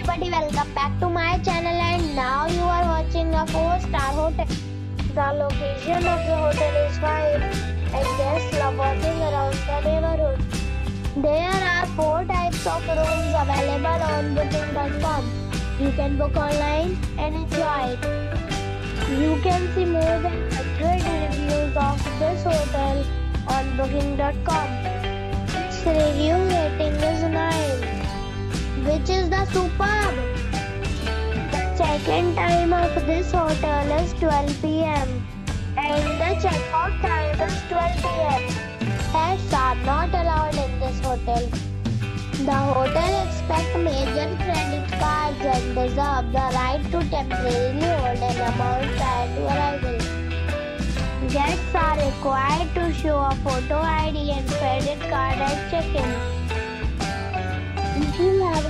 everybody, welcome back to my channel and now you are watching a 4-star hotel. The location of the hotel is fine and guests love walking around the neighborhood. There are 4 types of rooms available on booking.com. You can book online and enjoy it. You can see more than 100 reviews of this hotel on booking.com. which is the superb. The check-in time of this hotel is 12 pm and the check-out time is 12 pm. Pets are not allowed in this hotel. The hotel expects major credit cards and reserve the right to temporarily hold an amount prior to arrival. Guests are required to show a photo ID and credit card at check-in. If you have